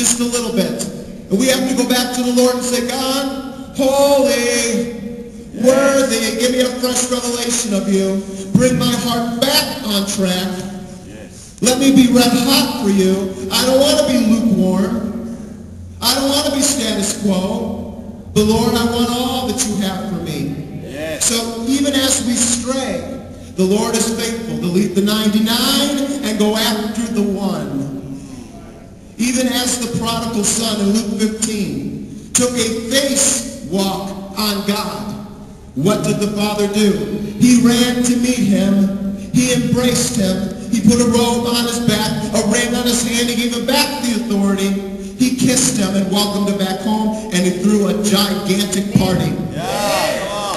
just a little bit. And we have to go back to the Lord and say, God, holy, worthy, give me a fresh revelation of you. Bring my heart back on track. Let me be red hot for you. I don't want to be lukewarm. I don't want to be status quo. But Lord, I want all that you have for me. So even as we stray, the Lord is faithful to leave the 99 and go after the one. Even as the prodigal son in Luke 15 took a face walk on God. What did the father do? He ran to meet him. He embraced him. He put a robe on his back, a ring on his hand. He gave him back the authority. He kissed him and welcomed him back home, and he threw a gigantic party.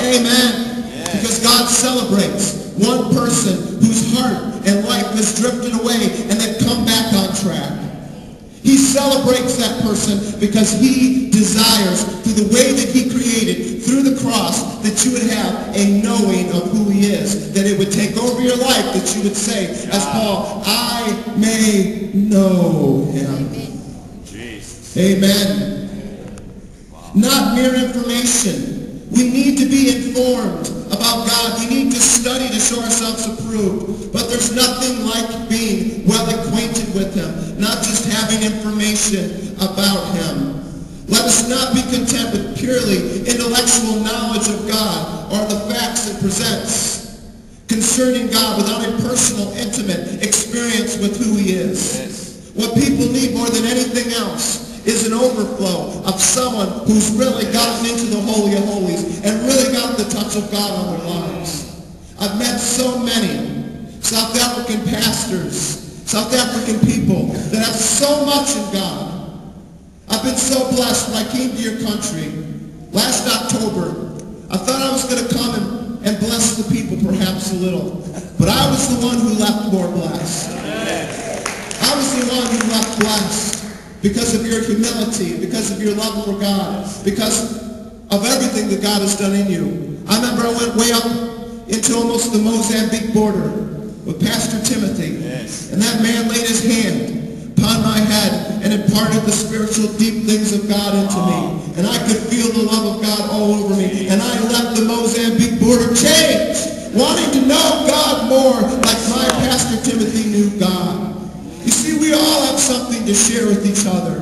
Amen. Because God celebrates one person whose heart and life has drifted away and they've come back on track. He celebrates that person because he desires, through the way that he created, through the cross, that you would have a knowing of who he is. That it would take over your life, that you would say, as Paul, I may know him. Amen. Not mere information. We need to be informed about God. We need to study to show ourselves approved. But there's nothing like being well acquainted with him, not just having information about him. Let us not be content with purely intellectual knowledge of God or the facts it presents concerning God without a personal, intimate experience with who he is. What people need more than anything else is an overflow of someone who's really gotten into the Holy of Holies and really got the touch of God on their lives. I've met so many South African pastors, South African people that have so much in God. I've been so blessed when I came to your country last October. I thought I was going to come and, and bless the people perhaps a little, but I was the one who left more blessed. I was the one who left blessed because of your humility, because of your love for God, because of everything that God has done in you. I remember I went way up into almost the Mozambique border with Pastor Timothy. Yes. And that man laid his hand upon my head and imparted the spiritual deep things of God into me. And I could feel the love of God all over me. And I left the Mozambique border changed, wanting to know God more like my Pastor Timothy knew God. You see, we all have something to share with each other.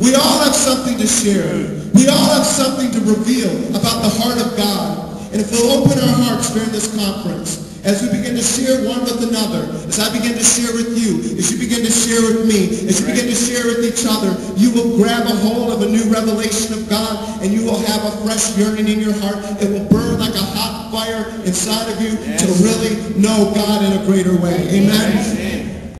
We all have something to share. We all have something to reveal about the heart of God. And if we'll open our hearts during this conference, as we begin to share one with another, as I begin to share with you, as you begin to share with me, as you begin to share with each other, you will grab a hold of a new revelation of God and you will have a fresh yearning in your heart. It will burn like a hot fire inside of you to really know God in a greater way. Amen.